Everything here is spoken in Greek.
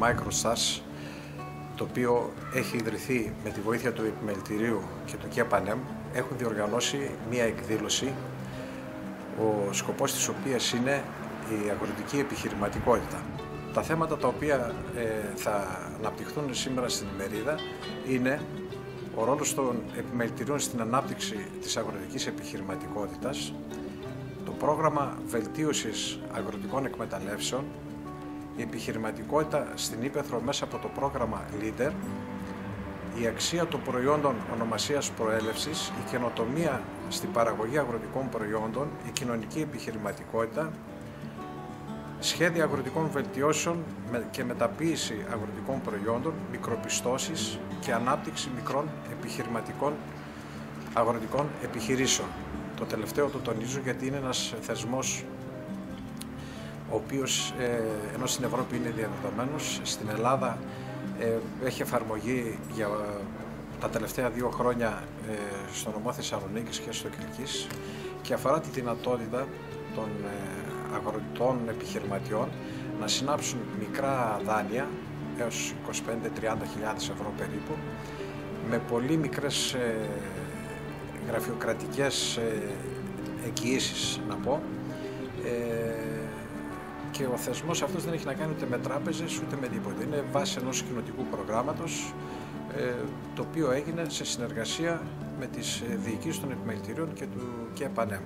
MicroStars, το οποίο έχει ιδρυθεί με τη βοήθεια του Επιμελητηρίου και του ΚΕΠΑΝΕΜ, έχουν διοργανώσει μία εκδήλωση, ο σκοπός της οποίας είναι η αγροτική επιχειρηματικότητα. Τα θέματα τα οποία ε, θα αναπτυχθούν σήμερα στην ημερίδα είναι ο ρόλος των επιμελητηρίων στην ανάπτυξη της αγροτικής επιχειρηματικότητας, το πρόγραμμα βελτίωσης αγροτικών εκμεταλλεύσεων, η επιχειρηματικότητα στην Ήπεθρο μέσα από το πρόγραμμα LEADER, η αξία των προϊόντων ονομασίας προέλευσης, η καινοτομία στην παραγωγή αγροτικών προϊόντων, η κοινωνική επιχειρηματικότητα, σχέδια αγροτικών βελτιώσεων και μεταποίηση αγροτικών προϊόντων, μικροπιστώσεις και ανάπτυξη μικρών επιχειρηματικών αγροτικών επιχειρήσεων. Το τελευταίο το τονίζω γιατί είναι ένας θεσμός ο οποίος ε, ενώ στην Ευρώπη είναι διαδεδομένος, στην Ελλάδα ε, έχει εφαρμογή για τα τελευταία δύο χρόνια ε, στο νομό Θεσσαλονίκης και στο Κιλκής και αφορά τη δυνατότητα των ε, αγροτών επιχειρηματιών να συνάψουν μικρά δάνεια έως 25-30 ευρώ περίπου με πολύ μικρές ε, γραφειοκρατικές ε, εγγυήσεις να πω. Ε, και ο θεσμός αυτός δεν έχει να κάνει ούτε με τράπεζες ούτε με τίποτα. Είναι βάση ενός κοινοτικού προγράμματος ε, το οποίο έγινε σε συνεργασία με τις διοικήσεις των επιμελητηρίων και του ΚΕΠΑΝΕΜ.